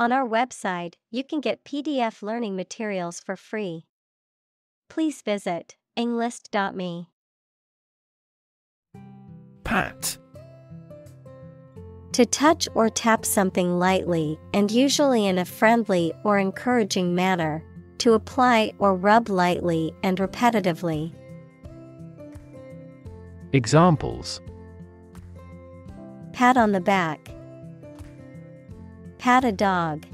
On our website, you can get PDF learning materials for free. Please visit englist.me. Pat. To touch or tap something lightly and usually in a friendly or encouraging manner, to apply or rub lightly and repetitively. Examples Pat on the back. Pat a dog.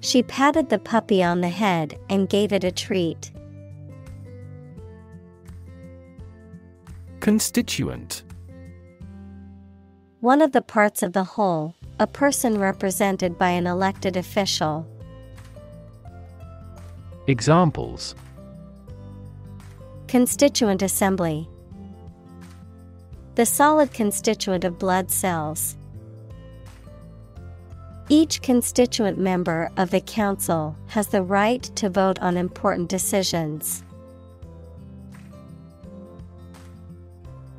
She patted the puppy on the head and gave it a treat. Constituent One of the parts of the whole, a person represented by an elected official. Examples Constituent assembly. The solid constituent of blood cells. Each constituent member of the Council has the right to vote on important decisions.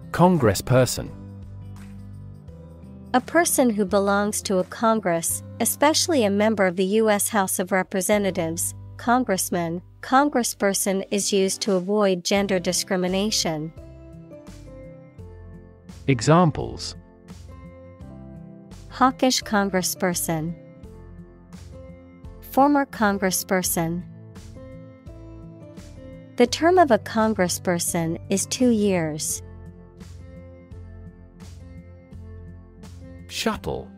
Congressperson A person who belongs to a Congress, especially a member of the U.S. House of Representatives, congressman, congressperson is used to avoid gender discrimination. Examples Hawkish congressperson. Former congressperson. The term of a congressperson is two years. Shuttle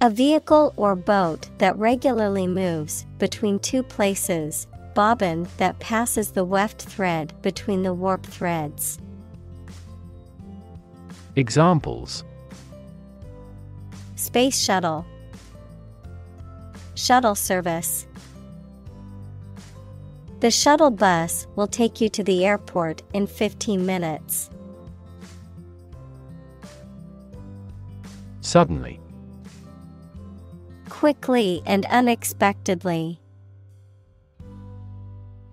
A vehicle or boat that regularly moves between two places, bobbin that passes the weft thread between the warp threads. Examples Space Shuttle Shuttle service The shuttle bus will take you to the airport in 15 minutes. Suddenly Quickly and unexpectedly.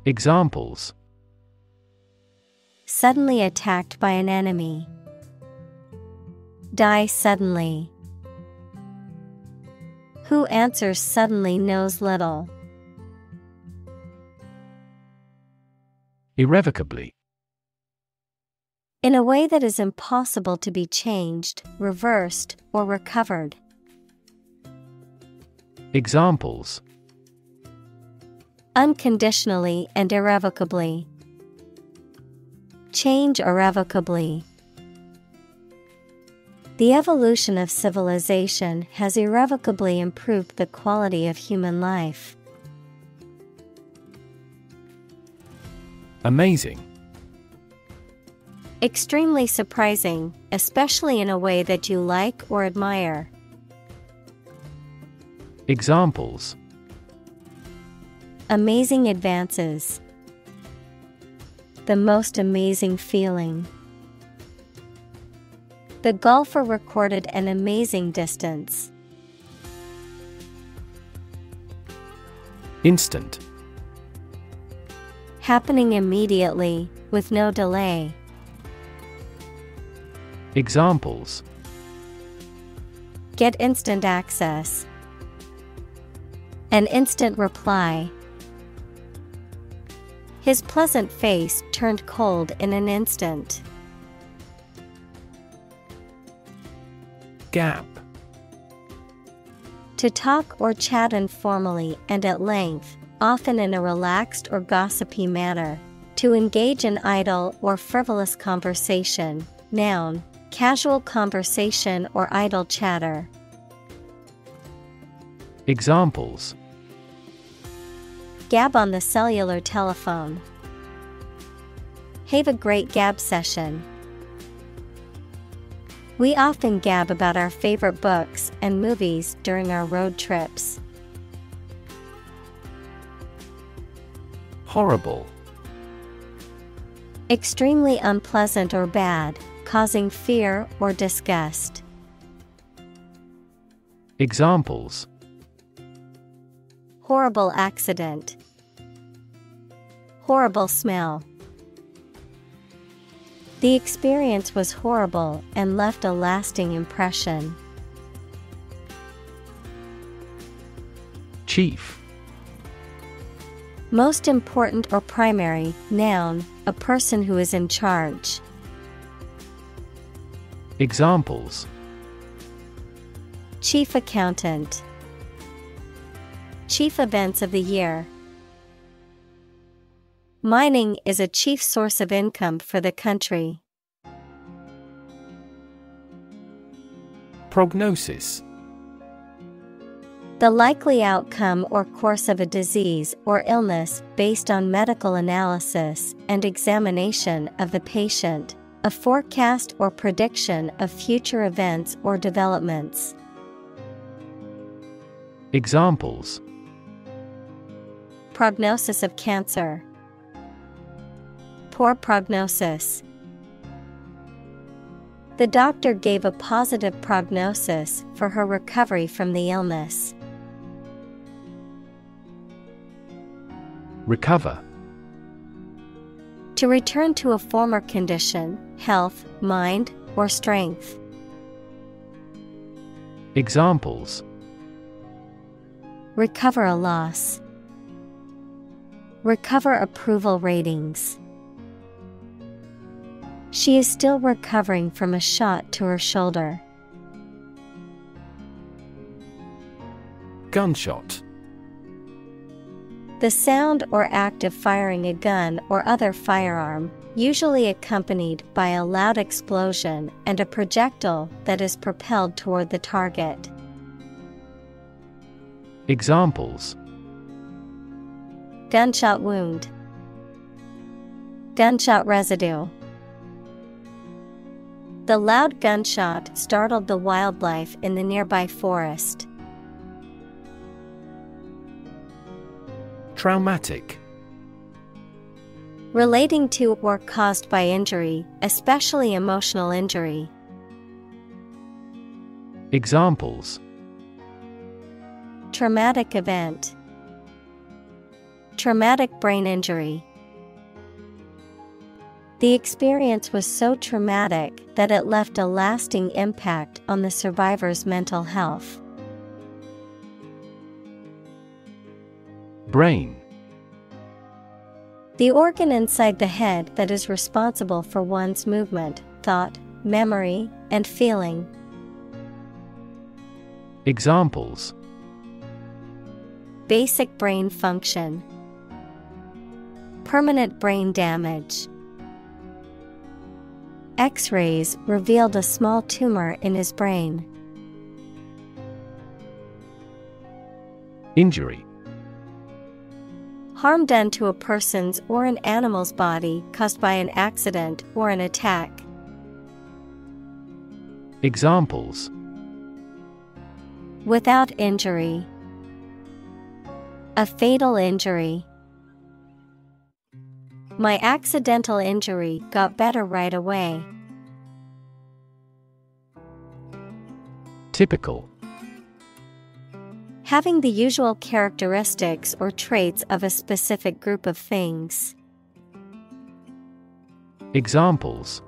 Examples Suddenly attacked by an enemy. Die suddenly. Who answers suddenly knows little. Irrevocably In a way that is impossible to be changed, reversed, or recovered. Examples Unconditionally and irrevocably. Change irrevocably. The evolution of civilization has irrevocably improved the quality of human life. Amazing Extremely surprising, especially in a way that you like or admire. Examples Amazing advances. The most amazing feeling. The golfer recorded an amazing distance. Instant Happening immediately, with no delay. Examples Get instant access. An instant reply. His pleasant face turned cold in an instant. Gap To talk or chat informally and at length, often in a relaxed or gossipy manner. To engage in idle or frivolous conversation. Noun, casual conversation or idle chatter. Examples Gab on the cellular telephone. Have a great gab session. We often gab about our favorite books and movies during our road trips. Horrible Extremely unpleasant or bad, causing fear or disgust. Examples Horrible accident. Horrible smell. The experience was horrible and left a lasting impression. Chief Most important or primary, noun, a person who is in charge. Examples Chief Accountant Chief Events of the Year Mining is a chief source of income for the country. Prognosis The likely outcome or course of a disease or illness based on medical analysis and examination of the patient, a forecast or prediction of future events or developments. Examples Prognosis of cancer. Poor prognosis. The doctor gave a positive prognosis for her recovery from the illness. Recover. To return to a former condition, health, mind, or strength. Examples Recover a loss. Recover approval ratings. She is still recovering from a shot to her shoulder. Gunshot. The sound or act of firing a gun or other firearm, usually accompanied by a loud explosion and a projectile that is propelled toward the target. Examples Gunshot wound, Gunshot residue. The loud gunshot startled the wildlife in the nearby forest. Traumatic. Relating to or caused by injury, especially emotional injury. Examples Traumatic event, Traumatic brain injury. The experience was so traumatic that it left a lasting impact on the survivor's mental health. Brain. The organ inside the head that is responsible for one's movement, thought, memory, and feeling. Examples Basic brain function, Permanent brain damage. X rays revealed a small tumor in his brain. Injury. Harm done to a person's or an animal's body caused by an accident or an attack. Examples Without injury. A fatal injury. My accidental injury got better right away. Typical. Having the usual characteristics or traits of a specific group of things. Examples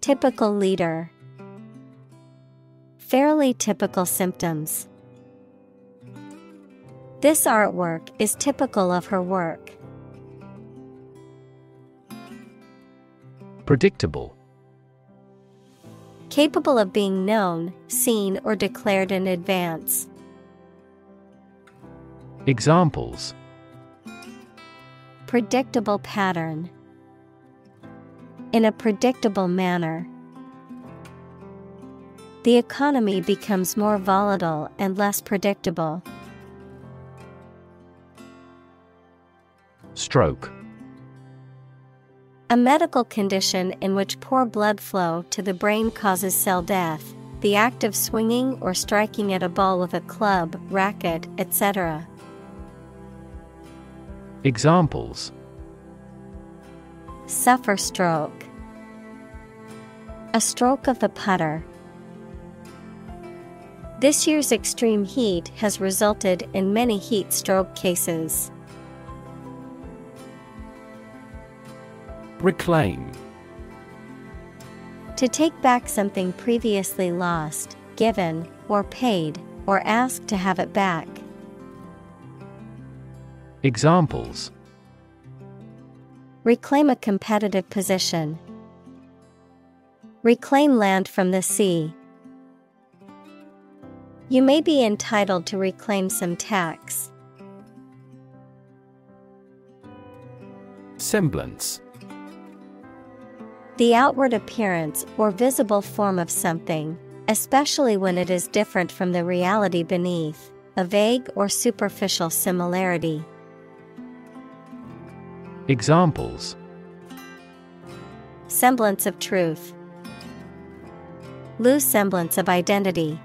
Typical leader. Fairly typical symptoms. This artwork is typical of her work. Predictable. Capable of being known, seen, or declared in advance. Examples Predictable pattern. In a predictable manner. The economy becomes more volatile and less predictable. Stroke. A medical condition in which poor blood flow to the brain causes cell death, the act of swinging or striking at a ball with a club, racket, etc. Examples Suffer stroke. A stroke of the putter. This year's extreme heat has resulted in many heat stroke cases. Reclaim. To take back something previously lost, given, or paid, or ask to have it back. Examples Reclaim a competitive position. Reclaim land from the sea. You may be entitled to reclaim some tax. Semblance The outward appearance or visible form of something, especially when it is different from the reality beneath, a vague or superficial similarity. Examples Semblance of truth. Loose semblance of identity.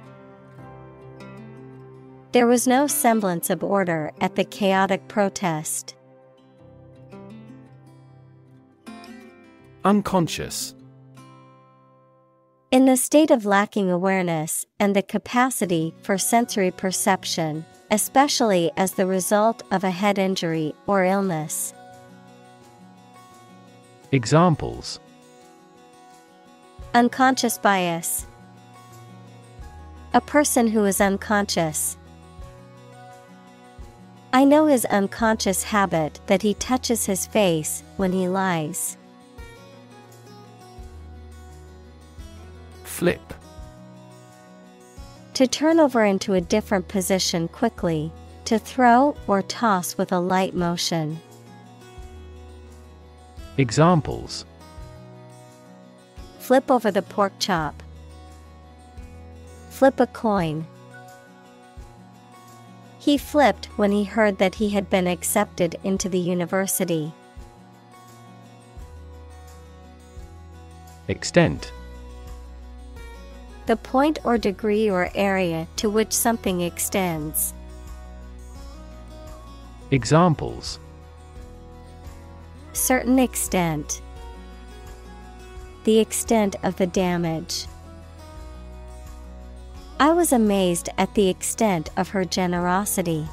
There was no semblance of order at the chaotic protest. Unconscious In the state of lacking awareness and the capacity for sensory perception, especially as the result of a head injury or illness. Examples Unconscious bias. A person who is unconscious. I know his unconscious habit that he touches his face when he lies. Flip To turn over into a different position quickly, to throw or toss with a light motion. Examples Flip over the pork chop. Flip a coin. He flipped when he heard that he had been accepted into the university. Extent The point or degree or area to which something extends. Examples Certain extent. The extent of the damage. I was amazed at the extent of her generosity.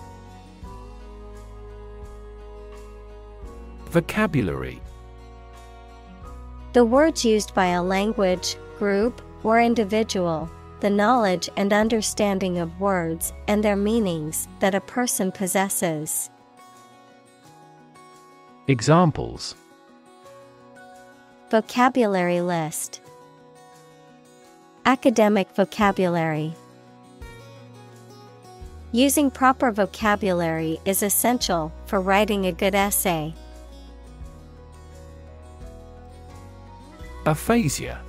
Vocabulary The words used by a language, group, or individual, the knowledge and understanding of words and their meanings that a person possesses. Examples Vocabulary list Academic vocabulary Using proper vocabulary is essential for writing a good essay. Aphasia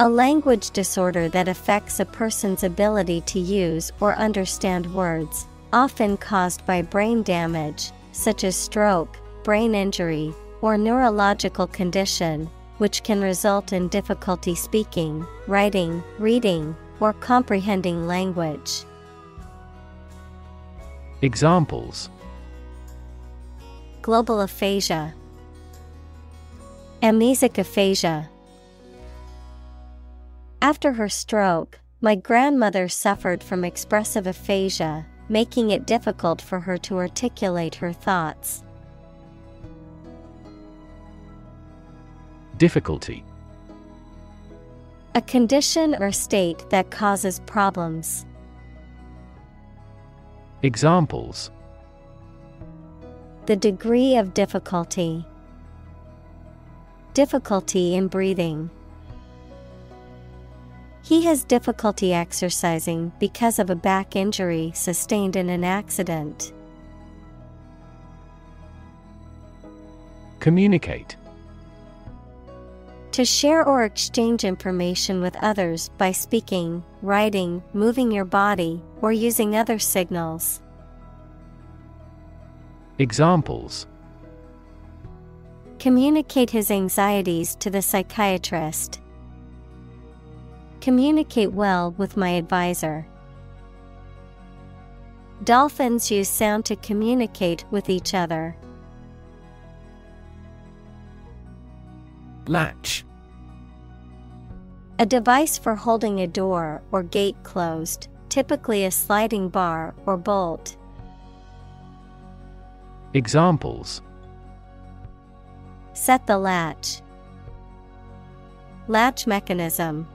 A language disorder that affects a person's ability to use or understand words, often caused by brain damage, such as stroke, brain injury, or neurological condition, which can result in difficulty speaking, writing, reading, or comprehending language. Examples Global aphasia, Amnesic aphasia. After her stroke, my grandmother suffered from expressive aphasia, making it difficult for her to articulate her thoughts. Difficulty A condition or state that causes problems. Examples The degree of difficulty. Difficulty in breathing. He has difficulty exercising because of a back injury sustained in an accident. Communicate To share or exchange information with others by speaking, writing, moving your body, or using other signals. Examples Communicate his anxieties to the psychiatrist. Communicate well with my advisor. Dolphins use sound to communicate with each other. Latch A device for holding a door or gate closed, typically a sliding bar or bolt. Examples Set the latch. Latch mechanism.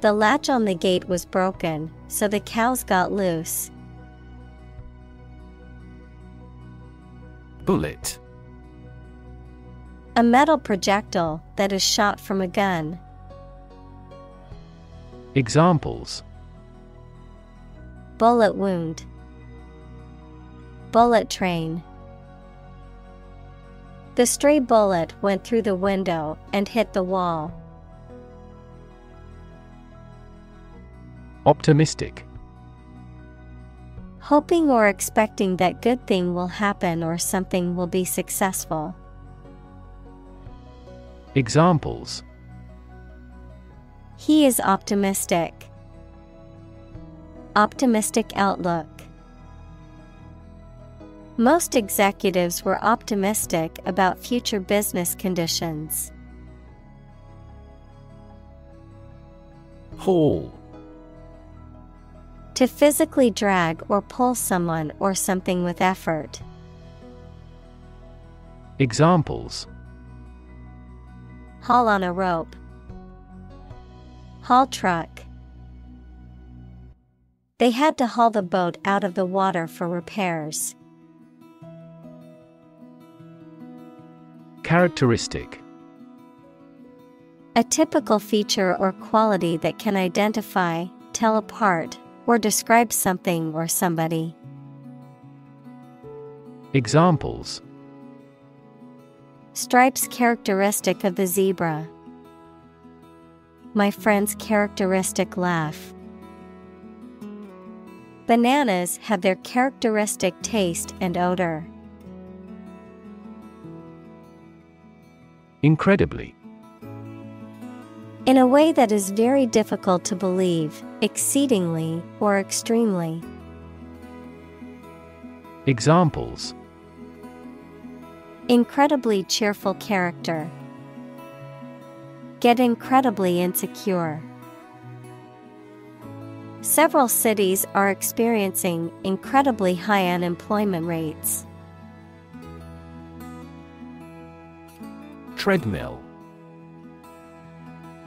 The latch on the gate was broken, so the cows got loose. Bullet. A metal projectile that is shot from a gun. Examples Bullet wound. Bullet train. The stray bullet went through the window and hit the wall. Optimistic. Hoping or expecting that good thing will happen or something will be successful. Examples He is optimistic. Optimistic outlook. Most executives were optimistic about future business conditions. Haul. To physically drag or pull someone or something with effort. Examples Haul on a rope. Haul truck. They had to haul the boat out of the water for repairs. Characteristic A typical feature or quality that can identify, tell apart, or describe something or somebody. Examples Stripes characteristic of the zebra. My friend's characteristic laugh. Bananas have their characteristic taste and odor. Incredibly. In a way that is very difficult to believe, exceedingly, or extremely. Examples Incredibly cheerful character. Get incredibly insecure. Several cities are experiencing incredibly high unemployment rates. Treadmill.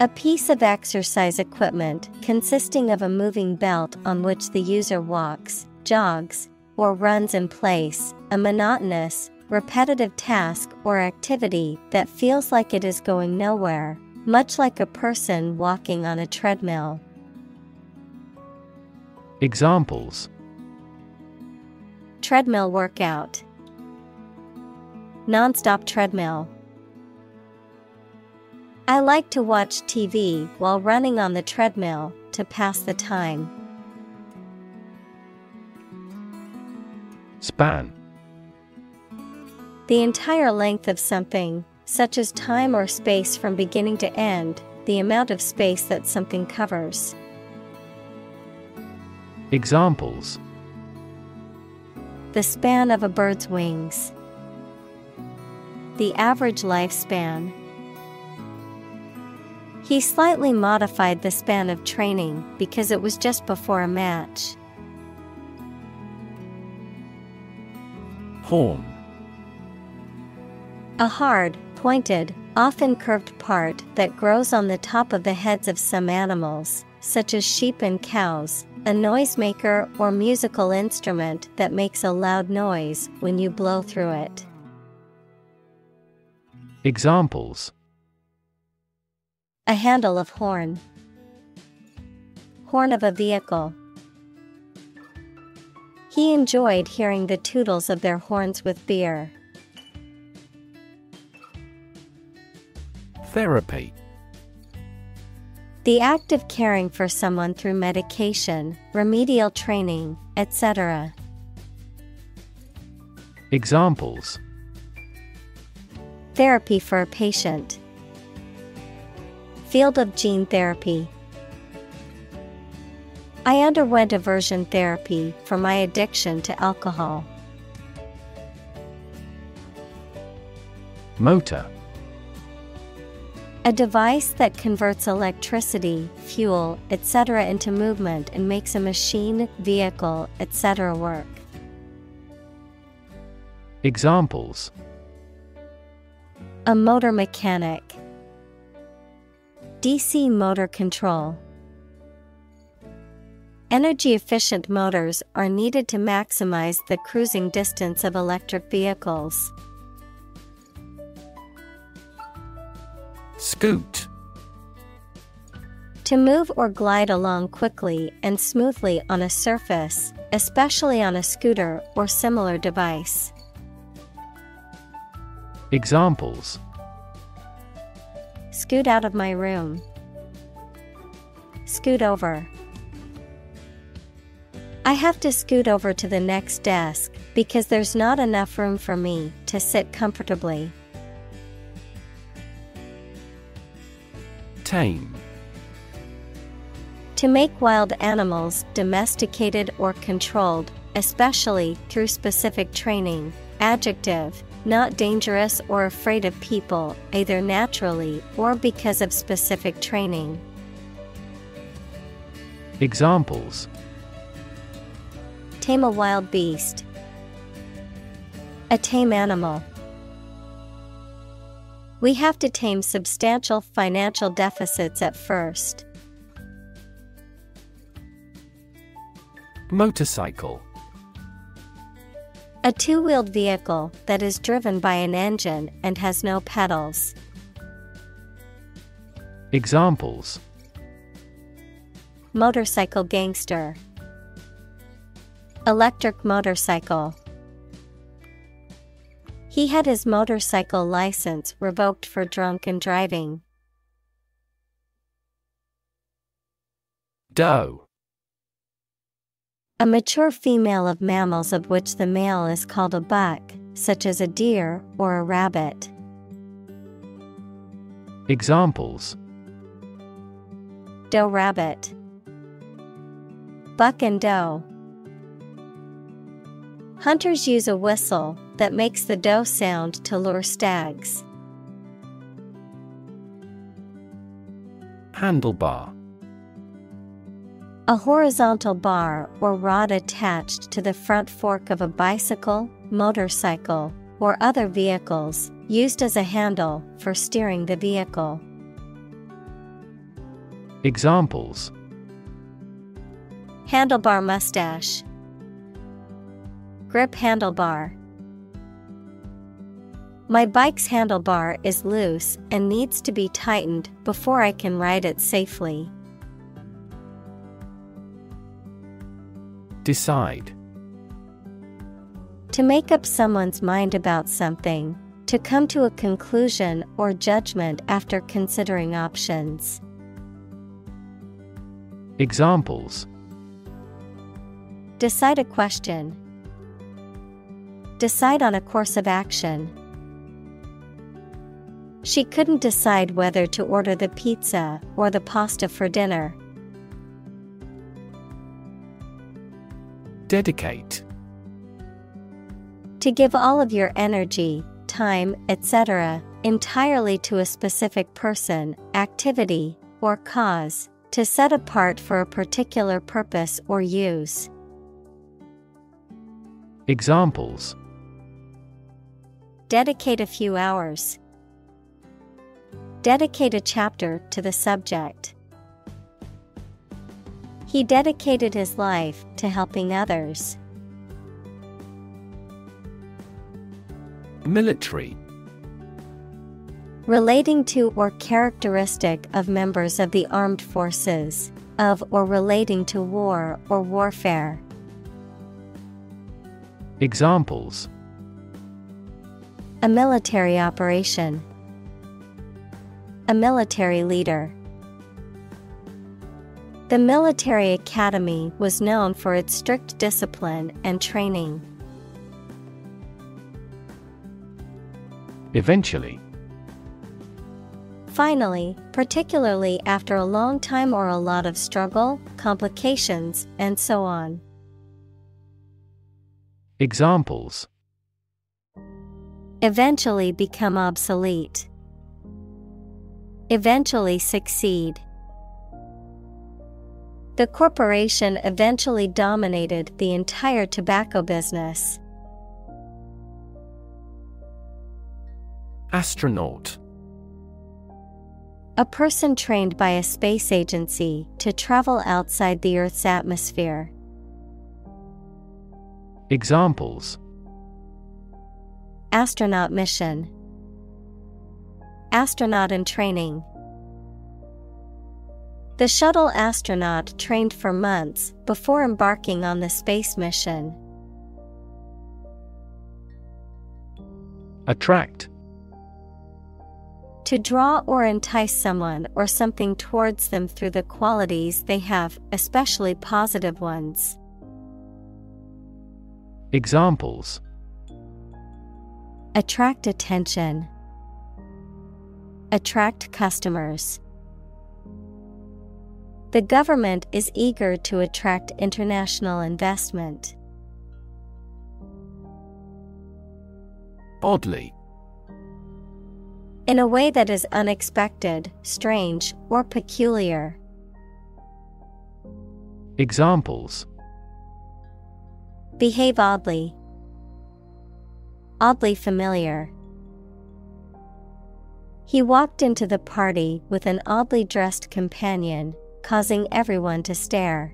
A piece of exercise equipment consisting of a moving belt on which the user walks, jogs, or runs in place, a monotonous, repetitive task or activity that feels like it is going nowhere, much like a person walking on a treadmill. Examples Treadmill workout, Nonstop treadmill. I like to watch TV while running on the treadmill to pass the time. Span. The entire length of something, such as time or space from beginning to end, the amount of space that something covers. Examples The span of a bird's wings. The average lifespan. He slightly modified the span of training because it was just before a match. Horn. A hard, pointed, often curved part that grows on the top of the heads of some animals, such as sheep and cows, a noisemaker or musical instrument that makes a loud noise when you blow through it. Examples A handle of horn. Horn of a vehicle. He enjoyed hearing the tootles of their horns with beer. Therapy. The act of caring for someone through medication, remedial training, etc. Examples Therapy for a patient. Field of gene therapy. I underwent aversion therapy for my addiction to alcohol. Motor. A device that converts electricity, fuel, etc. into movement and makes a machine, vehicle, etc. work. Examples A motor mechanic. DC motor control. Energy efficient motors are needed to maximize the cruising distance of electric vehicles. Scoot. To move or glide along quickly and smoothly on a surface, especially on a scooter or similar device. Examples Scoot out of my room. Scoot over. I have to scoot over to the next desk because there's not enough room for me to sit comfortably. Tame. To make wild animals domesticated or controlled, especially through specific training. Adjective, not dangerous or afraid of people, either naturally or because of specific training. Examples Tame a wild beast. A tame animal. We have to tame substantial financial deficits at first. Motorcycle. A two wheeled vehicle that is driven by an engine and has no pedals. Examples Motorcycle gangster. Electric motorcycle. He had his motorcycle license revoked for drunken driving. Doe. A mature female of mammals of which the male is called a buck, such as a deer or a rabbit. Examples Doe rabbit. Buck and doe. Hunters use a whistle that makes the doe sound to lure stags. Handlebar. A horizontal bar or rod attached to the front fork of a bicycle, motorcycle, or other vehicles, used as a handle for steering the vehicle. Examples Handlebar mustache. Grip handlebar. My bike's handlebar is loose and needs to be tightened before I can ride it safely. Decide. To make up someone's mind about something, to come to a conclusion or judgment after considering options. Examples Decide a question. Decide on a course of action. She couldn't decide whether to order the pizza or the pasta for dinner. Dedicate. To give all of your energy, time, etc., entirely to a specific person, activity, or cause, to set apart for a particular purpose or use. Examples Dedicate a few hours. Dedicate a chapter to the subject. He dedicated his life to helping others. Military. Relating to or characteristic of members of the armed forces, of or relating to war or warfare. Examples A military operation. A military leader. The military academy was known for its strict discipline and training. Eventually. Finally, particularly after a long time or a lot of struggle, complications, and so on. Examples Eventually become obsolete. Eventually succeed. The corporation eventually dominated the entire tobacco business. Astronaut. A person trained by a space agency to travel outside the Earth's atmosphere. Examples Astronaut mission, Astronaut in training. The shuttle astronaut trained for months before embarking on the space mission. Attract To draw or entice someone or something towards them through the qualities they have, especially positive ones. Examples Attract attention, Attract customers. The government is eager to attract international investment. Oddly In a way that is unexpected, strange, or peculiar. Examples Behave oddly. Oddly familiar. He walked into the party with an oddly dressed companion, causing everyone to stare.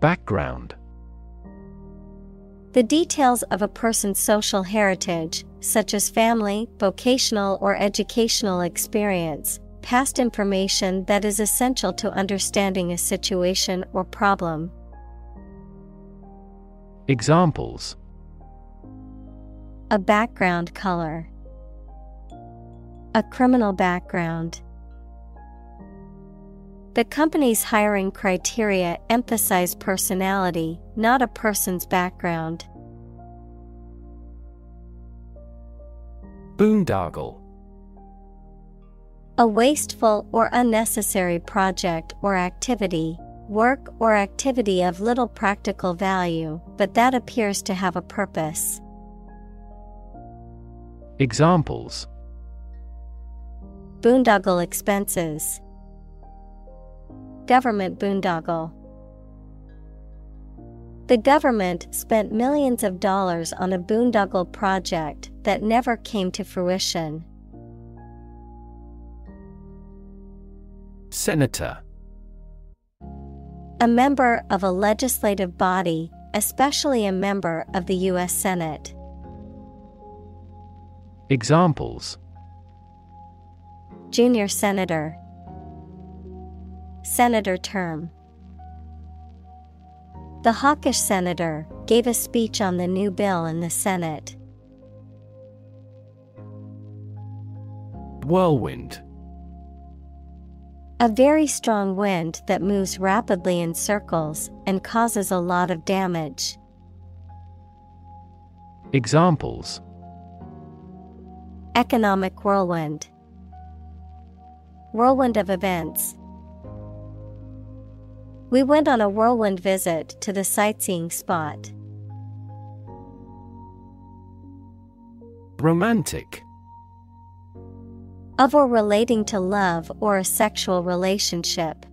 Background The details of a person's social heritage, such as family, vocational, or educational experience, past information that is essential to understanding a situation or problem. Examples A background color. A criminal background. The company's hiring criteria emphasize personality, not a person's background. Boondoggle A wasteful or unnecessary project or activity, work or activity of little practical value, but that appears to have a purpose. Examples Boondoggle expenses. Government boondoggle. The government spent millions of dollars on a boondoggle project that never came to fruition. Senator A member of a legislative body, especially a member of the U.S. Senate. Examples Junior Senator. Senator term. The hawkish senator gave a speech on the new bill in the Senate. Whirlwind A very strong wind that moves rapidly in circles and causes a lot of damage. Examples Economic whirlwind. Whirlwind of events. We went on a whirlwind visit to the sightseeing spot. Romantic Of or relating to love or a sexual relationship.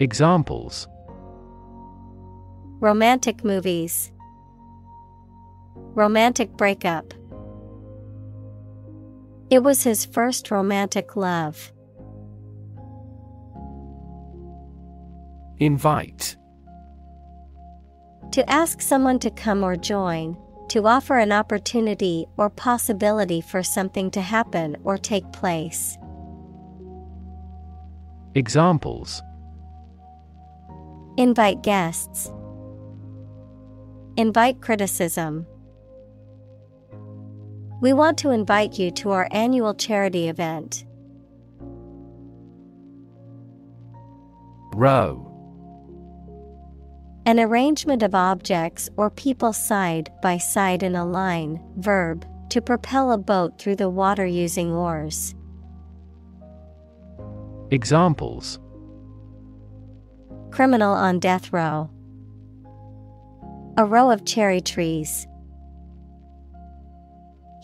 Examples Romantic movies. Romantic breakup. It was his first romantic love. Invite To ask someone to come or join, to offer an opportunity or possibility for something to happen or take place. Examples Invite guests. Invite criticism. We want to invite you to our annual charity event. Row An arrangement of objects or people side by side in a line, verb, to propel a boat through the water using oars. Examples Criminal on death row. A row of cherry trees.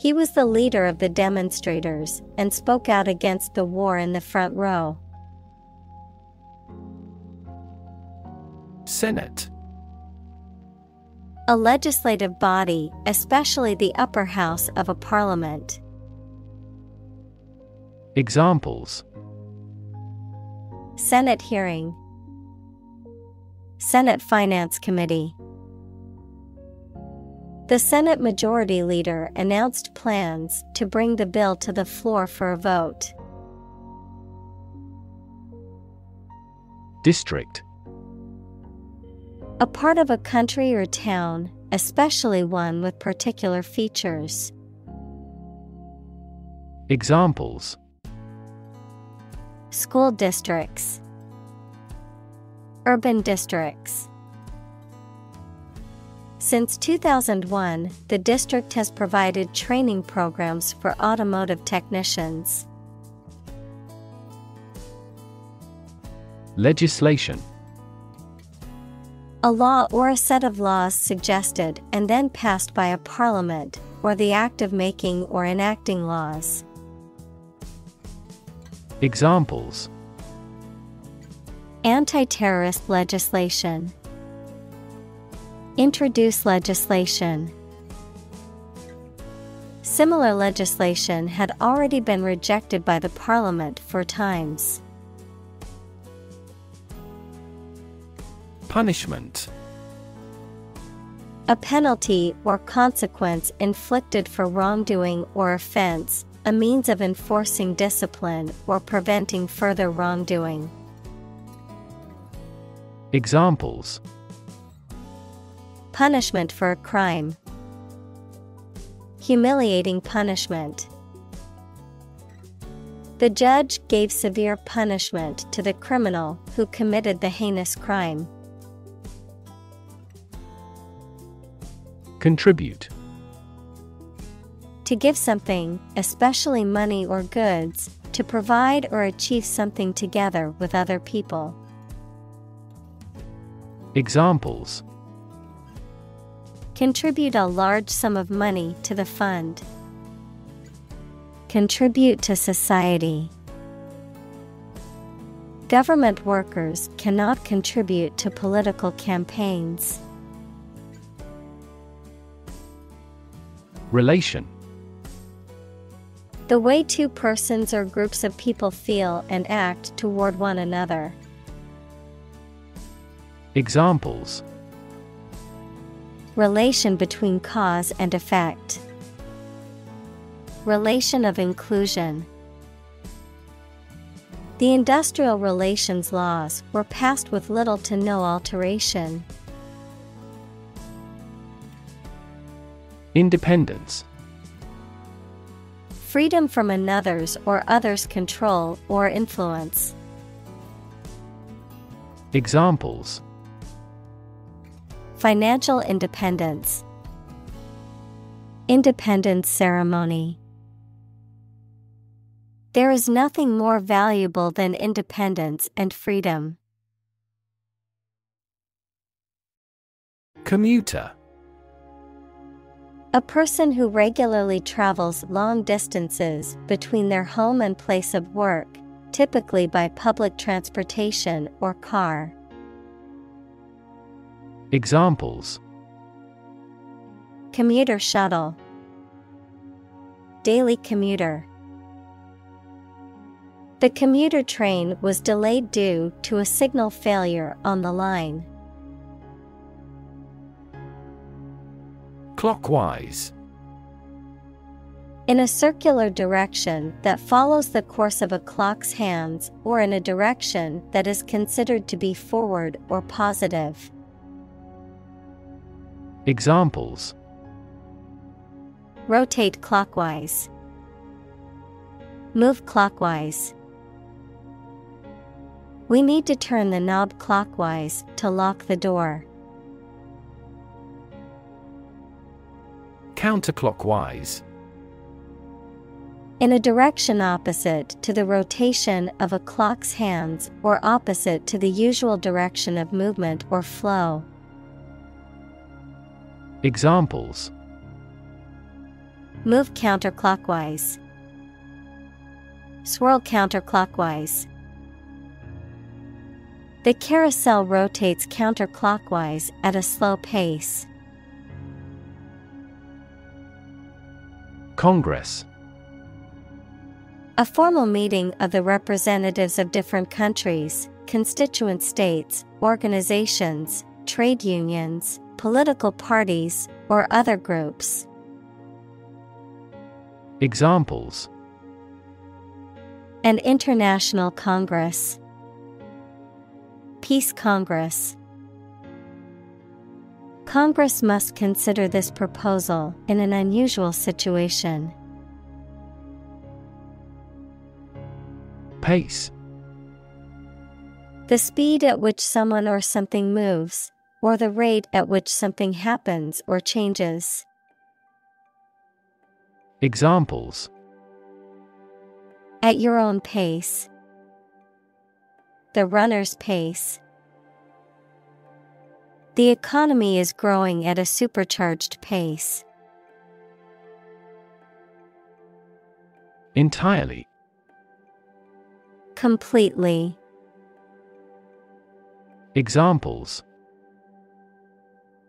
He was the leader of the demonstrators and spoke out against the war in the front row. Senate A legislative body, especially the upper house of a parliament. Examples Senate hearing, Senate Finance Committee. The Senate Majority Leader announced plans to bring the bill to the floor for a vote. District A part of a country or town, especially one with particular features. Examples School districts, Urban districts. Since 2001, the district has provided training programs for automotive technicians. Legislation A law or a set of laws suggested and then passed by a parliament, or the act of making or enacting laws. Examples Anti terrorist legislation. Introduce legislation. Similar legislation had already been rejected by the Parliament four times. Punishment A penalty or consequence inflicted for wrongdoing or offense, a means of enforcing discipline or preventing further wrongdoing. Examples Punishment for a crime. Humiliating punishment. The judge gave severe punishment to the criminal who committed the heinous crime. Contribute To give something, especially money or goods, to provide or achieve something together with other people. Examples Contribute a large sum of money to the fund. Contribute to society. Government workers cannot contribute to political campaigns. Relation The way two persons or groups of people feel and act toward one another. Examples Relation between cause and effect. Relation of inclusion. The industrial relations laws were passed with little to no alteration. Independence Freedom from another's or others' control or influence. Examples Financial independence. Independence ceremony. There is nothing more valuable than independence and freedom. Commuter A person who regularly travels long distances between their home and place of work, typically by public transportation or car. Examples Commuter shuttle, Daily commuter. The commuter train was delayed due to a signal failure on the line. Clockwise In a circular direction that follows the course of a clock's hands or in a direction that is considered to be forward or positive. Examples Rotate clockwise. Move clockwise. We need to turn the knob clockwise to lock the door. Counterclockwise In a direction opposite to the rotation of a clock's hands or opposite to the usual direction of movement or flow. Examples Move counterclockwise. Swirl counterclockwise. The carousel rotates counterclockwise at a slow pace. Congress A formal meeting of the representatives of different countries, constituent states, organizations, trade unions, political parties, or other groups. Examples An international congress, Peace Congress. Congress must consider this proposal in an unusual situation. Pace The speed at which someone or something moves, or the rate at which something happens or changes. Examples At your own pace. The runner's pace. The economy is growing at a supercharged pace. Entirely. Completely. Examples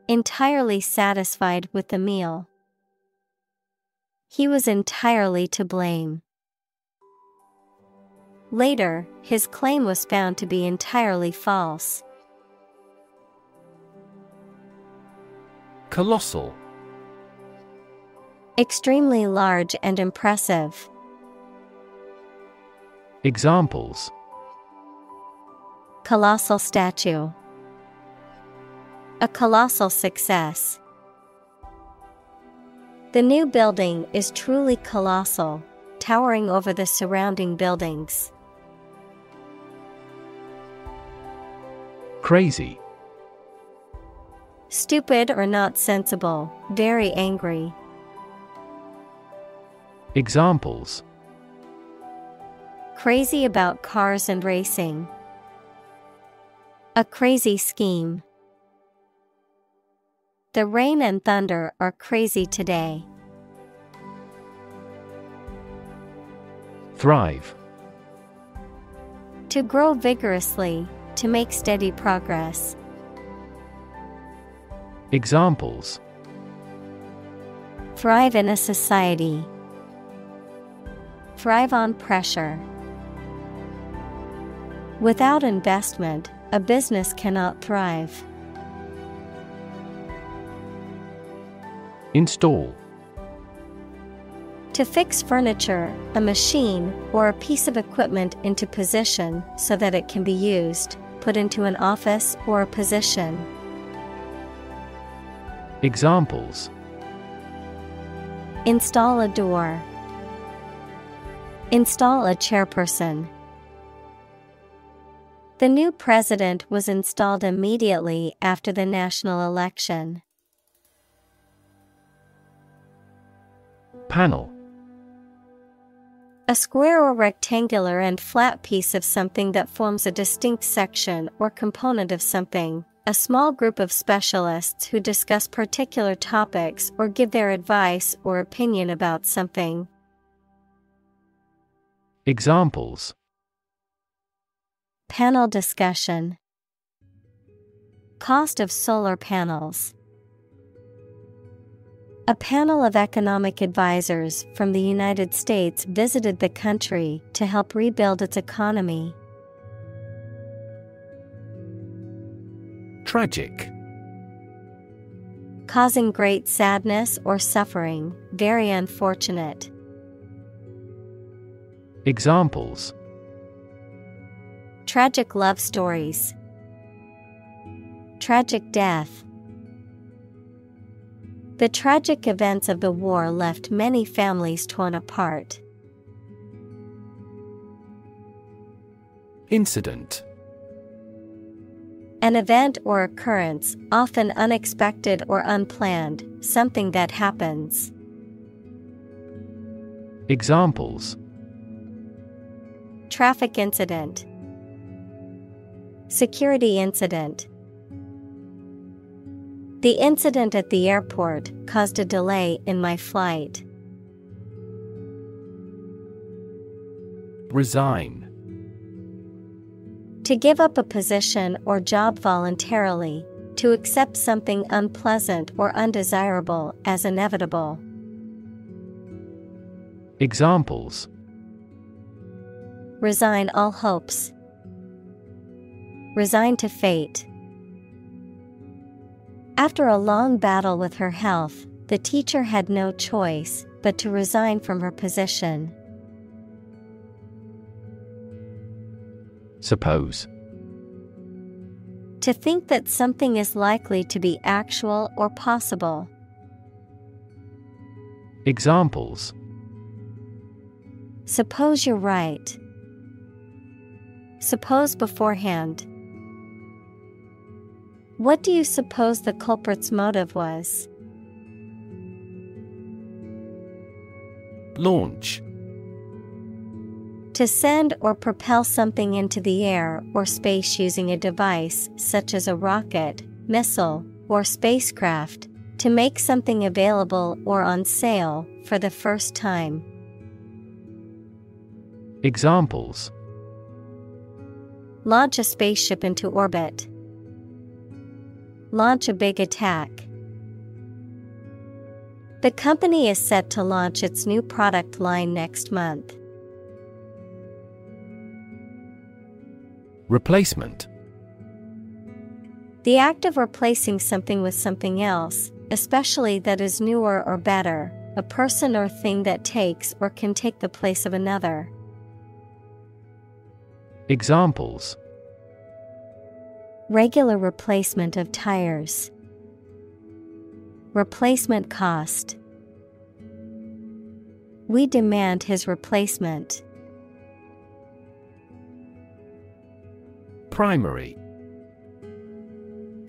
Entirely satisfied with the meal. He was entirely to blame. Later, his claim was found to be entirely false. Colossal. Extremely large and impressive. Examples Colossal statue. A colossal success. The new building is truly colossal, towering over the surrounding buildings. Crazy. Stupid or not sensible, very angry. Examples Crazy about cars and racing. A crazy scheme. The rain and thunder are crazy today. Thrive. To grow vigorously, to make steady progress. Examples Thrive in a society. Thrive on pressure. Without investment, a business cannot thrive. Install. To fix furniture, a machine, or a piece of equipment into position so that it can be used, put into an office or a position. Examples Install a door. Install a chairperson. The new president was installed immediately after the national election. Panel. A square or rectangular and flat piece of something that forms a distinct section or component of something. A small group of specialists who discuss particular topics or give their advice or opinion about something. Examples Panel discussion Cost of solar panels. A panel of economic advisors from the United States visited the country to help rebuild its economy. Tragic. Causing great sadness or suffering, very unfortunate. Examples Tragic love stories. Tragic death. The tragic events of the war left many families torn apart. Incident. An event or occurrence, often unexpected or unplanned, something that happens. Examples Traffic incident, Security incident. The incident at the airport caused a delay in my flight. Resign. To give up a position or job voluntarily, to accept something unpleasant or undesirable as inevitable. Examples Resign all hopes. Resign to fate. After a long battle with her health, the teacher had no choice but to resign from her position. Suppose To think that something is likely to be actual or possible. Examples Suppose you're right. Suppose beforehand. What do you suppose the culprit's motive was? Launch To send or propel something into the air or space using a device such as a rocket, missile, or spacecraft, to make something available or on sale for the first time. Examples Launch a spaceship into orbit. Launch a big attack. The company is set to launch its new product line next month. Replacement The act of replacing something with something else, especially that is newer or better, a person or thing that takes or can take the place of another. Examples Regular replacement of tires. Replacement cost. We demand his replacement. Primary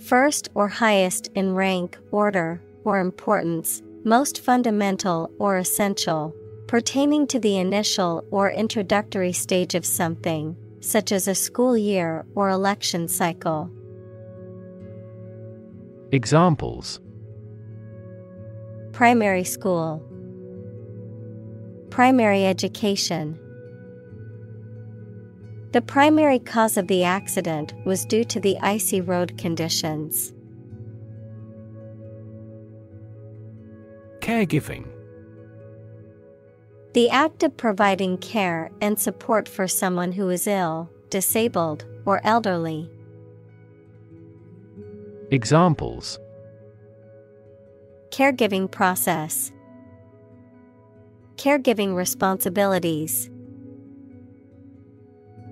First or highest in rank, order, or importance, most fundamental or essential, pertaining to the initial or introductory stage of something, such as a school year or election cycle. Examples Primary school, Primary education. The primary cause of the accident was due to the icy road conditions. Caregiving The act of providing care and support for someone who is ill, disabled, or elderly. Examples Caregiving process, Caregiving responsibilities.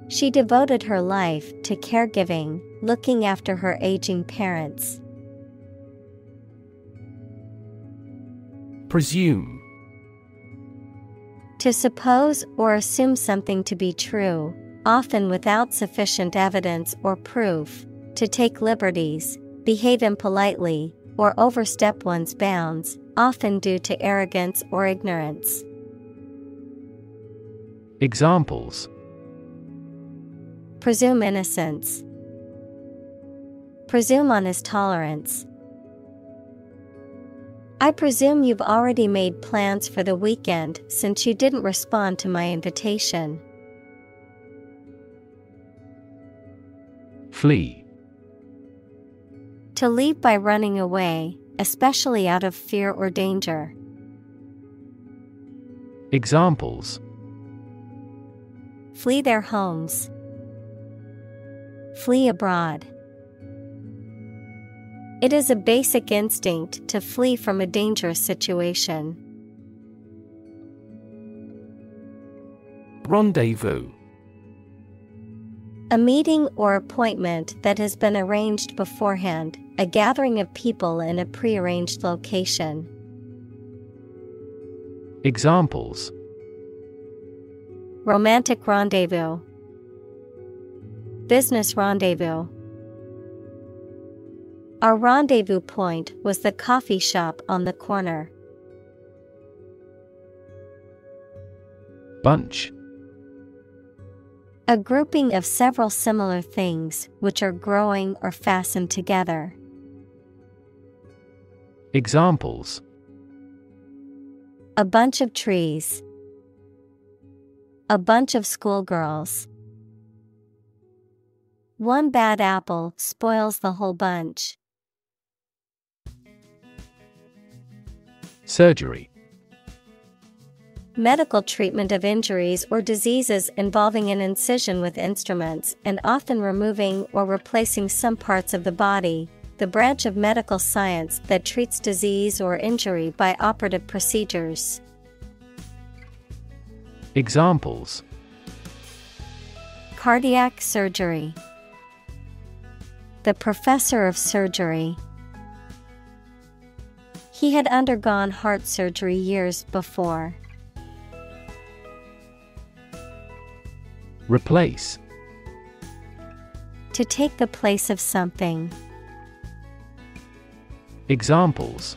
She devoted her life to caregiving, looking after her aging parents. Presume To suppose or assume something to be true, often without sufficient evidence or proof, to take liberties, behave impolitely, or overstep one's bounds, often due to arrogance or ignorance. Examples Presume innocence. Presume on his tolerance. I presume you've already made plans for the weekend since you didn't respond to my invitation. Flee To leave by running away, especially out of fear or danger. Examples Flee their homes. Flee abroad. It is a basic instinct to flee from a dangerous situation. Rendezvous A meeting or appointment that has been arranged beforehand, a gathering of people in a prearranged location. Examples Romantic rendezvous. Business rendezvous. Our rendezvous point was the coffee shop on the corner. Bunch A grouping of several similar things which are growing or fastened together. Examples A bunch of trees. A bunch of schoolgirls. One bad apple spoils the whole bunch. Surgery Medical treatment of injuries or diseases involving an incision with instruments and often removing or replacing some parts of the body, the branch of medical science that treats disease or injury by operative procedures. Examples Cardiac surgery, the professor of surgery. He had undergone heart surgery years before. Replace To take the place of something. Examples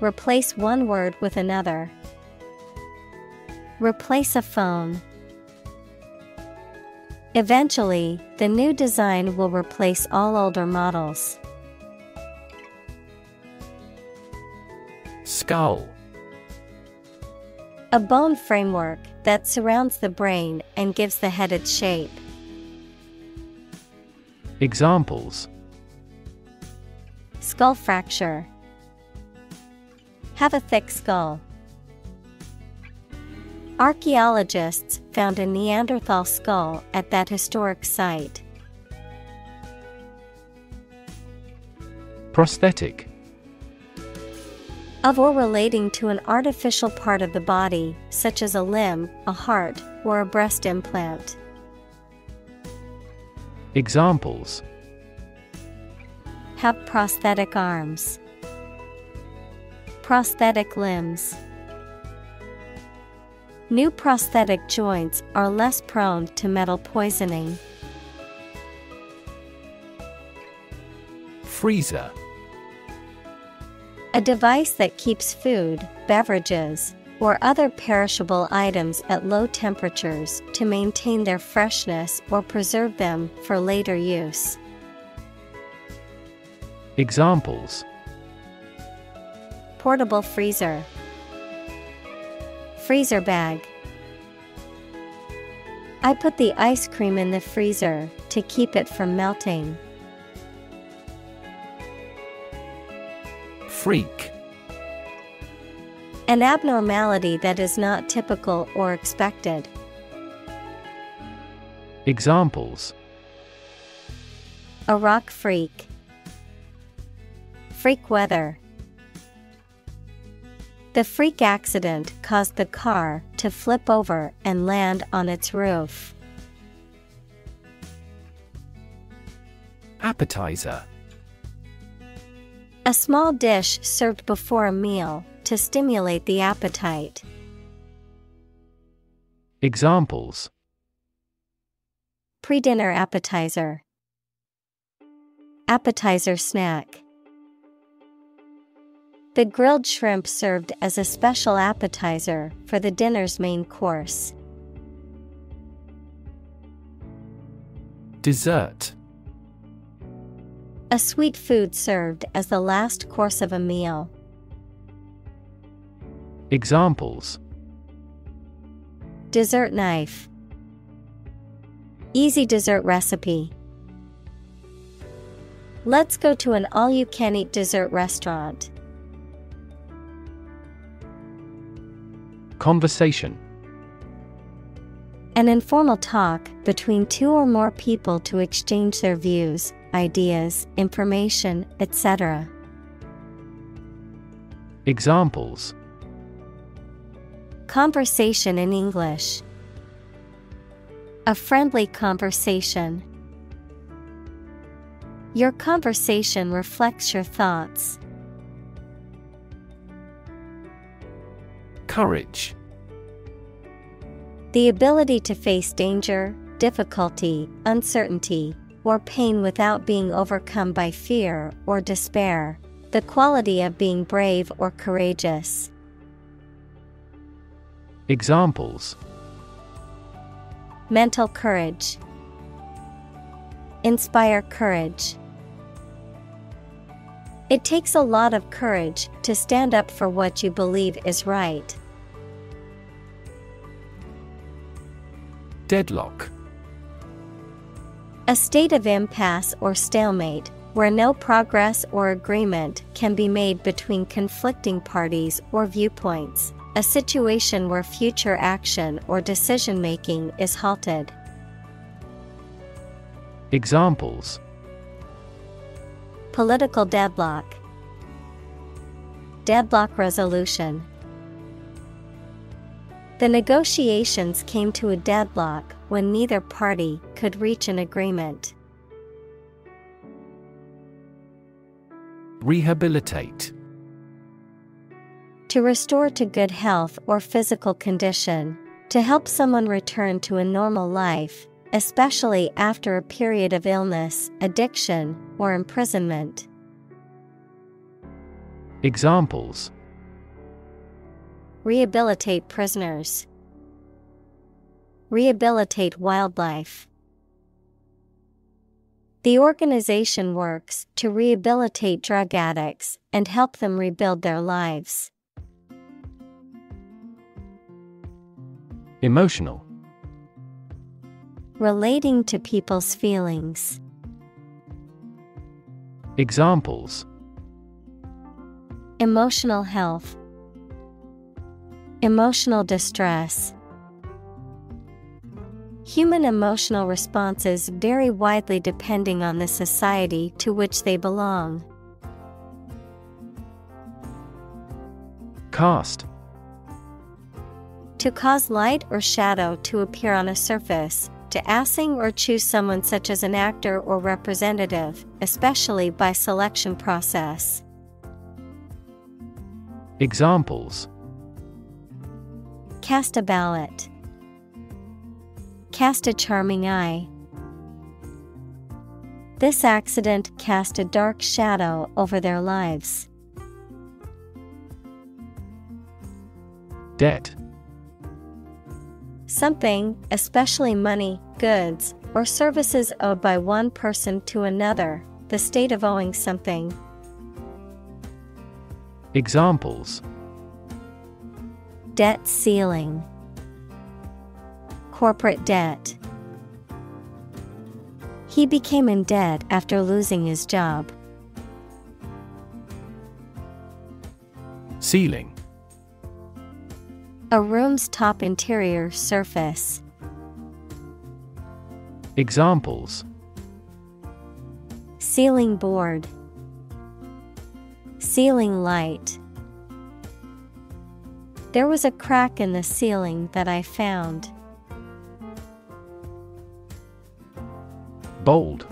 Replace one word with another. Replace a phone. Eventually, the new design will replace all older models. Skull A bone framework that surrounds the brain and gives the head its shape. Examples Skull fracture. Have a thick skull. Archaeologists found a Neanderthal skull at that historic site. Prosthetic Of or relating to an artificial part of the body, such as a limb, a heart, or a breast implant. Examples Have prosthetic arms, prosthetic limbs. New prosthetic joints are less prone to metal poisoning. Freezer A device that keeps food, beverages, or other perishable items at low temperatures to maintain their freshness or preserve them for later use. Examples Portable freezer, freezer bag. I put the ice cream in the freezer to keep it from melting. Freak An abnormality that is not typical or expected. Examples A rock freak. Freak weather. The freak accident caused the car to flip over and land on its roof. Appetizer A small dish served before a meal to stimulate the appetite. Examples Pre dinner appetizer. Appetizer snack. The grilled shrimp served as a special appetizer for the dinner's main course. Dessert A sweet food served as the last course of a meal. Examples Dessert knife. Easy dessert recipe. Let's go to an all you can eat dessert restaurant. Conversation An informal talk between two or more people to exchange their views, ideas, information, etc. Examples Conversation in English. A friendly conversation. Your conversation reflects your thoughts. Courage The ability to face danger, difficulty, uncertainty, or pain without being overcome by fear or despair. The quality of being brave or courageous. Examples Mental courage. Inspire courage. It takes a lot of courage to stand up for what you believe is right. Deadlock A state of impasse or stalemate where no progress or agreement can be made between conflicting parties or viewpoints. a situation where future action or decision making is halted. Examples Political deadlock, Deadlock resolution. The negotiations came to a deadlock when neither party could reach an agreement. Rehabilitate To restore to good health or physical condition, to help someone return to a normal life, especially after a period of illness, addiction, or imprisonment. Examples Rehabilitate prisoners, Rehabilitate wildlife. The organization works to rehabilitate drug addicts and help them rebuild their lives. Emotional Relating to people's feelings. Examples Emotional health, Emotional distress. Human emotional responses vary widely depending on the society to which they belong. Cast To cause light or shadow to appear on a surface, to assign or choose someone such as an actor or representative, especially by selection process. Examples Cast a ballot. Cast a charming eye. This accident cast a dark shadow over their lives. Debt Something, especially money, goods, or services owed by one person to another, the state of owing something. Examples Debt ceiling, Corporate debt. He became in debt after losing his job. Ceiling A room's top interior surface. Examples Ceiling board. Ceiling light. There was a crack in the ceiling that I found. Bold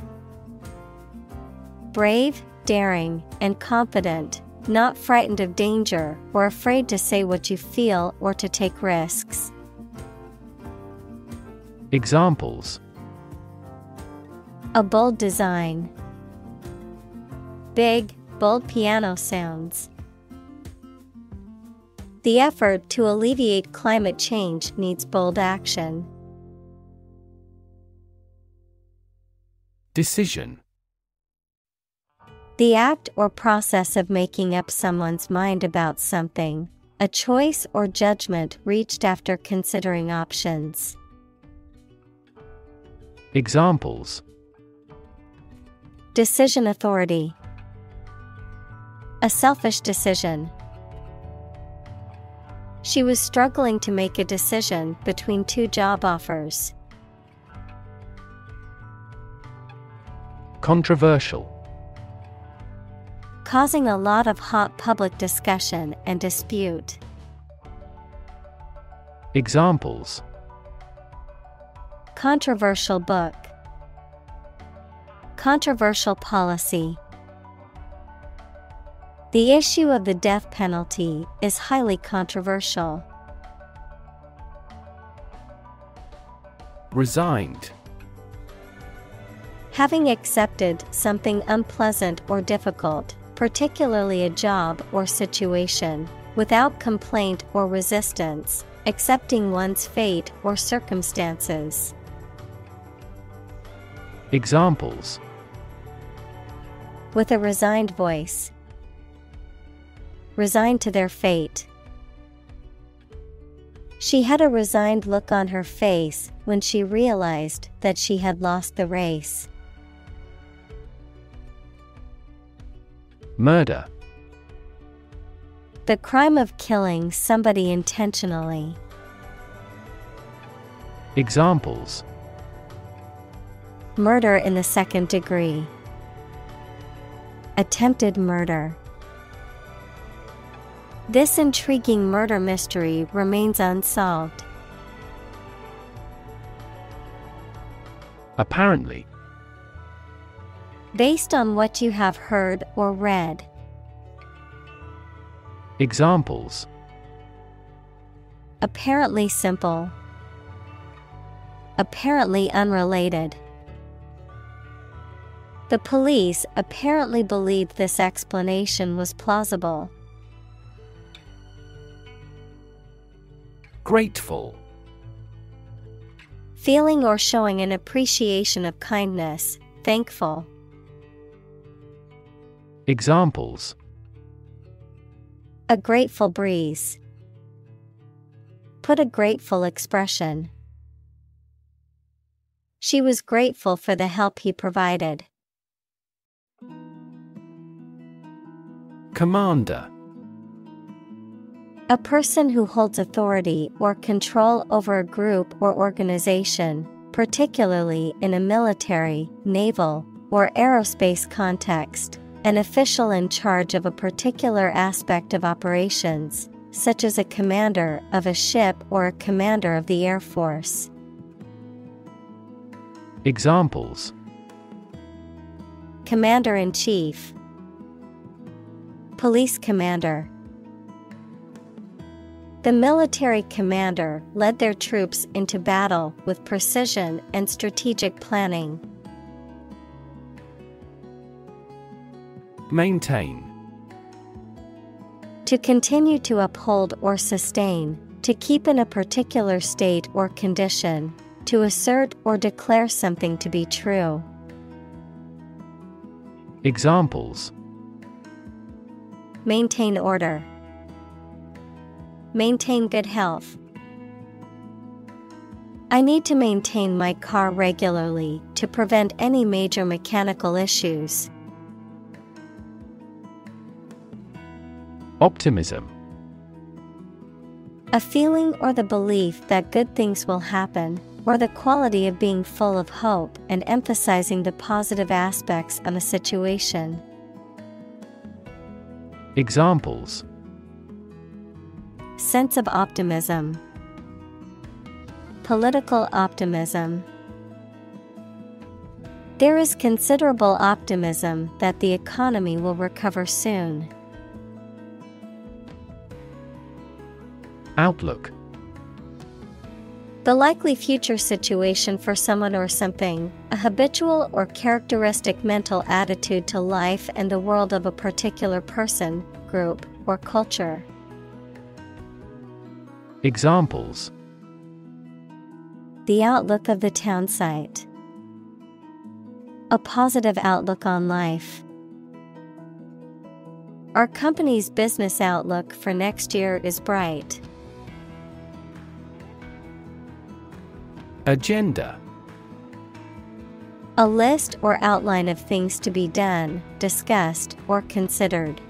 Brave, daring, and confident, not frightened of danger or afraid to say what you feel or to take risks. Examples A bold design. Big, bold piano sounds. The effort to alleviate climate change needs bold action. Decision The act or process of making up someone's mind about something, a choice or judgment reached after considering options. Examples Decision authority. A selfish decision. She was struggling to make a decision between two job offers. Controversial Causing a lot of hot public discussion and dispute. Examples Controversial book. Controversial policy. The issue of the death penalty is highly controversial. Resigned Having accepted something unpleasant or difficult, particularly a job or situation, without complaint or resistance, accepting one's fate or circumstances. Examples With a resigned voice. Resigned to their fate. She had a resigned look on her face when she realized that she had lost the race. Murder The crime of killing somebody intentionally. Examples Murder in the second degree. Attempted murder. This intriguing murder mystery remains unsolved. Apparently. Based on what you have heard or read. Examples Apparently simple. Apparently unrelated. The police apparently believed this explanation was plausible. Grateful. Feeling or showing an appreciation of kindness, thankful. Examples A grateful breeze. Put a grateful expression. She was grateful for the help he provided. Commander A person who holds authority or control over a group or organization, particularly in a military, naval, or aerospace context. An official in charge of a particular aspect of operations, such as a commander of a ship or a commander of the Air Force. Examples Commander in Chief, Police Commander. The military commander led their troops into battle with precision and strategic planning. Maintain. To continue to uphold or sustain, to keep in a particular state or condition, to assert or declare something to be true. Examples Maintain order. Maintain good health. I need to maintain my car regularly to prevent any major mechanical issues. Optimism. A feeling or the belief that good things will happen, or the quality of being full of hope and emphasizing the positive aspects of a situation. Examples Sense of optimism, Political optimism. There is considerable optimism that the economy will recover soon. Outlook. The likely future situation for someone or something, a habitual or characteristic mental attitude to life and the world of a particular person, group, or culture. Examples The outlook of the town site. A positive outlook on life. Our company's business outlook for next year is bright. Agenda. A list or outline of things to be done, discussed, or considered.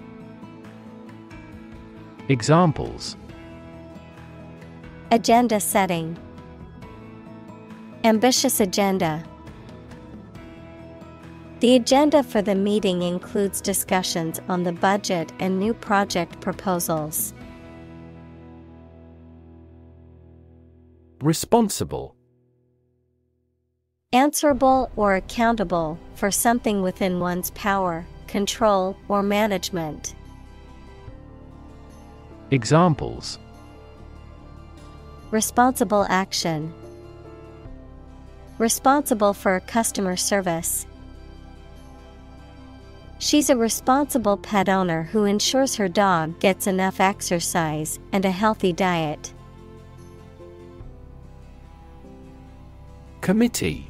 Examples Agenda setting. Ambitious agenda. The agenda for the meeting includes discussions on the budget and new project proposals. Responsible. Answerable or accountable for something within one's power, control, or management. Examples Responsible action. Responsible for customer service. She's a responsible pet owner who ensures her dog gets enough exercise and a healthy diet. Committee.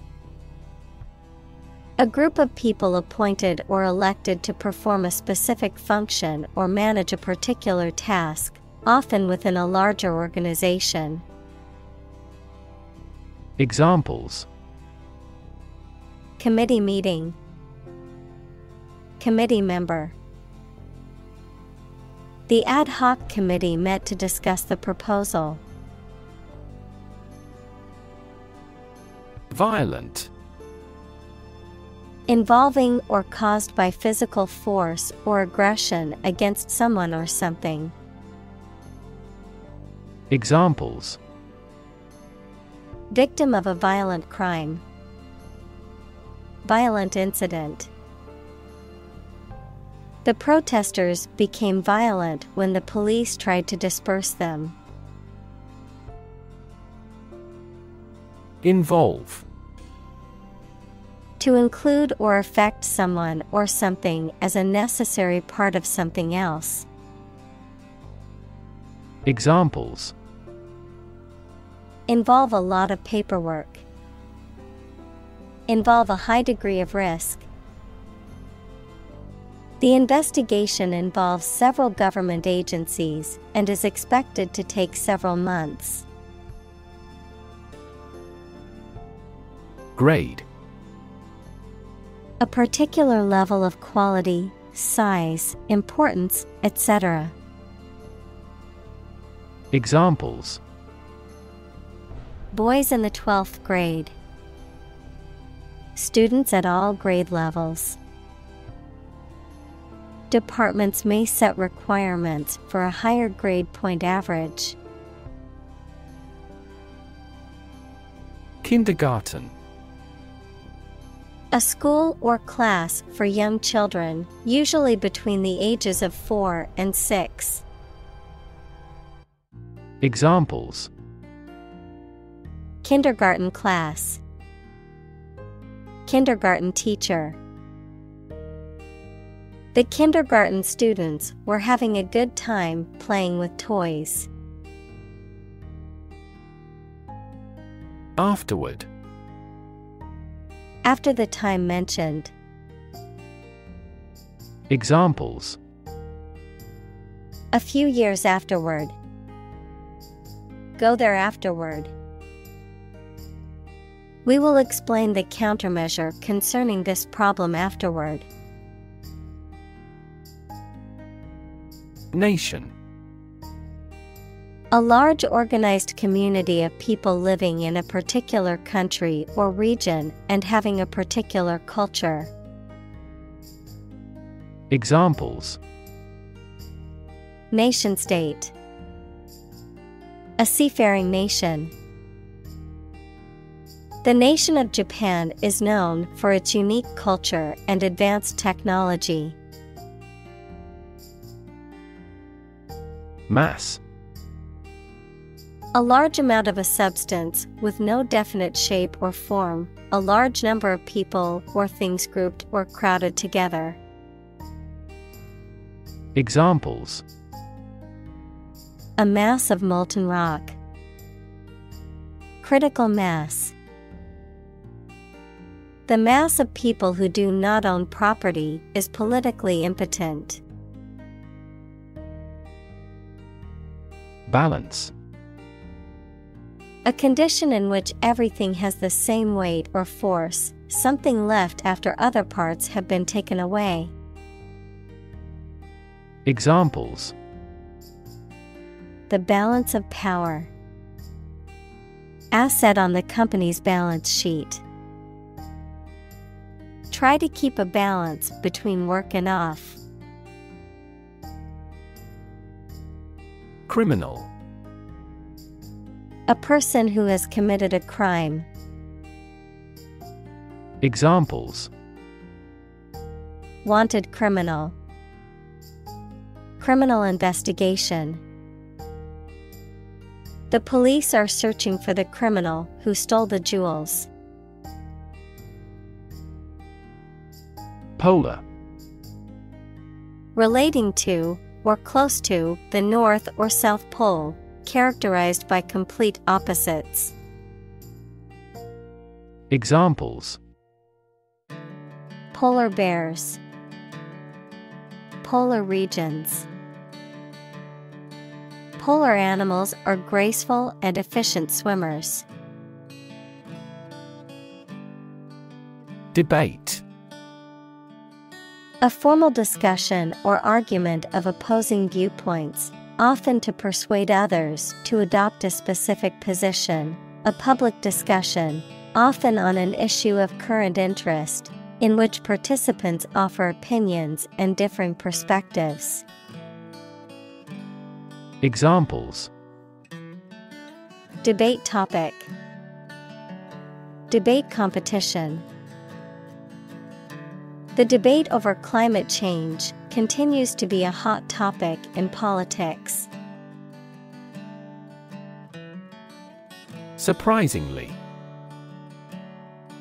A group of people appointed or elected to perform a specific function or manage a particular task, often within a larger organization. Examples Committee meeting, Committee member. The ad hoc committee met to discuss the proposal. Violent. Involving or caused by physical force or aggression against someone or something. Examples Victim of a violent crime. Violent incident. The protesters became violent when the police tried to disperse them. Involve. To include or affect someone or something as a necessary part of something else. Examples Involve a lot of paperwork. Involve a high degree of risk. The investigation involves several government agencies and is expected to take several months. Grade. A particular level of quality, size, importance, etc. Examples Boys in the 12th grade. Students at all grade levels. Departments may set requirements for a higher grade point average. Kindergarten. A school or class for young children, usually between the ages of 4 and 6. Examples Kindergarten class, Kindergarten teacher. The kindergarten students were having a good time playing with toys. Afterward. After the time mentioned, Examples a few years afterward. Go there afterward. We will explain the countermeasure concerning this problem afterward. Nation. A large organized community of people living in a particular country or region and having a particular culture. Examples Nation state. A seafaring nation. The nation of Japan is known for its unique culture and advanced technology. Mass. A large amount of a substance with no definite shape or form, a large number of people or things grouped or crowded together. Examples A mass of molten rock. Critical mass. The mass of people who do not own property is politically impotent. Balance. A condition in which everything has the same weight or force, something left after other parts have been taken away. Examples The balance of power. Asset on the company's balance sheet. Try to keep a balance between work and off. Criminal. A person who has committed a crime. Examples Wanted criminal. Criminal investigation. The police are searching for the criminal who stole the jewels. Polar. Relating to, or close to, the North or South Pole, characterized by complete opposites. Examples Polar bears. Polar regions. Polar animals are graceful and efficient swimmers. Debate. A formal discussion or argument of opposing viewpoints, often to persuade others to adopt a specific position, a public discussion, often on an issue of current interest, in which participants offer opinions and differing perspectives. Examples. Debate topic. Debate competition the debate over climate change continues to be a hot topic in politics. Surprisingly.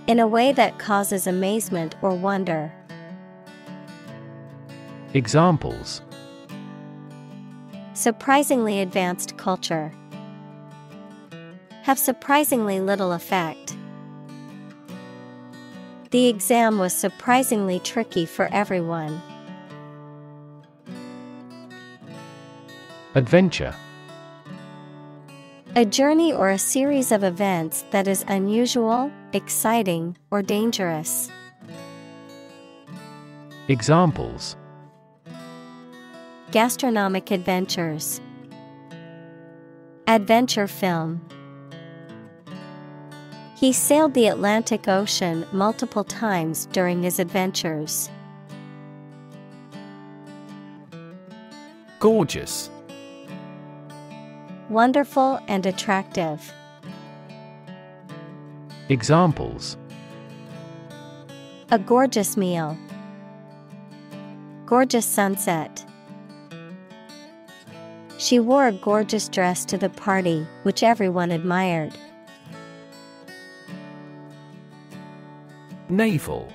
In a way that causes amazement or wonder. Examples Surprisingly advanced culture. Have surprisingly little effect. The exam was surprisingly tricky for everyone. Adventure A journey or a series of events that is unusual, exciting, or dangerous. Examples Gastronomic adventures, Adventure film. He sailed the Atlantic Ocean multiple times during his adventures. Gorgeous. Wonderful and attractive. Examples A gorgeous meal. Gorgeous sunset. She wore a gorgeous dress to the party, which everyone admired. Naval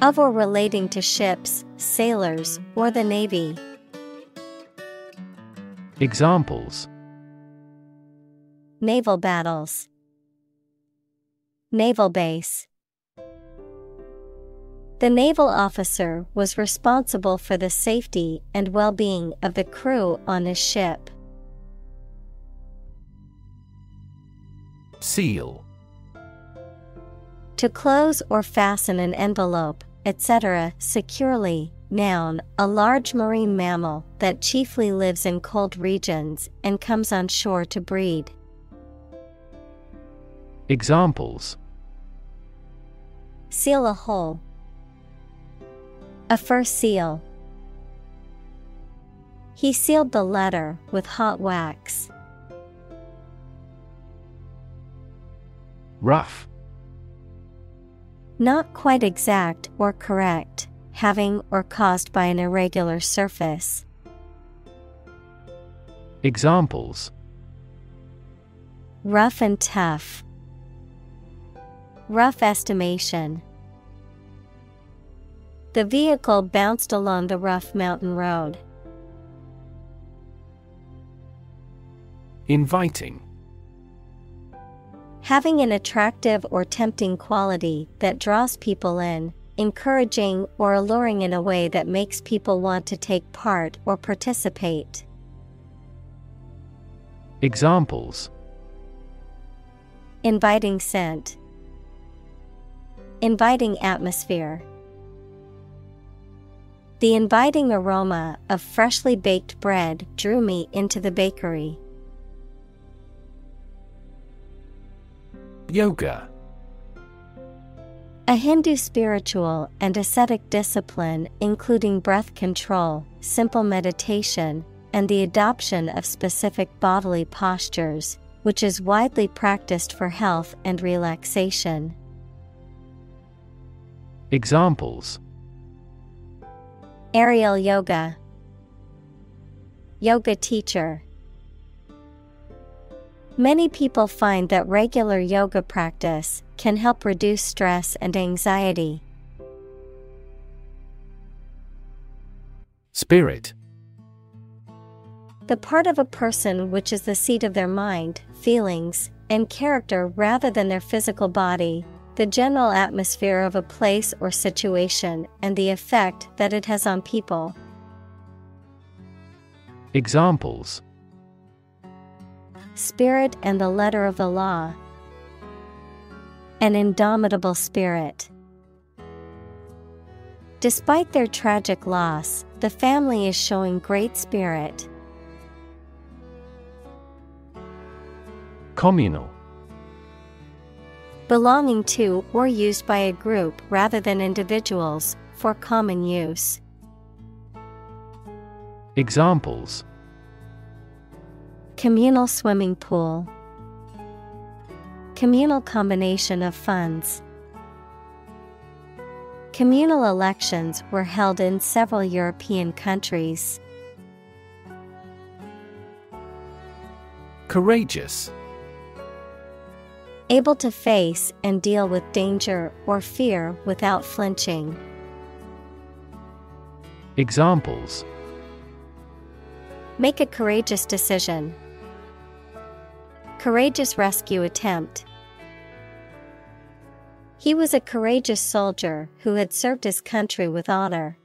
Of or relating to ships, sailors, or the Navy. Examples Naval battles, Naval base. The naval officer was responsible for the safety and well being of the crew on his ship. Seal To close or fasten an envelope, etc., securely. Noun, a large marine mammal that chiefly lives in cold regions and comes on shore to breed. Examples Seal a hole. A fur seal. He sealed the letter with hot wax. Rough Not quite exact or correct, having or caused by an irregular surface. Examples Rough and tough. Rough estimation. The vehicle bounced along the rough mountain road. Inviting Having an attractive or tempting quality that draws people in, encouraging or alluring in a way that makes people want to take part or participate. Examples Inviting scent. Inviting atmosphere. The inviting aroma of freshly baked bread drew me into the bakery. Yoga A Hindu spiritual and ascetic discipline including breath control, simple meditation, and the adoption of specific bodily postures, which is widely practiced for health and relaxation. Examples Aerial yoga, Yoga teacher. Many people find that regular yoga practice can help reduce stress and anxiety. Spirit The part of a person which is the seat of their mind, feelings, and character rather than their physical body, the general atmosphere of a place or situation, and the effect that it has on people. Examples Spirit and the letter of the law. An indomitable spirit. Despite their tragic loss, the family is showing great spirit. Communal. Belonging to or used by a group rather than individuals, for common use. Examples Communal swimming pool, Communal combination of funds. Communal elections were held in several European countries. Courageous. Able to face and deal with danger or fear without flinching. Examples Make a courageous decision. Courageous rescue attempt. He was a courageous soldier who had served his country with honor.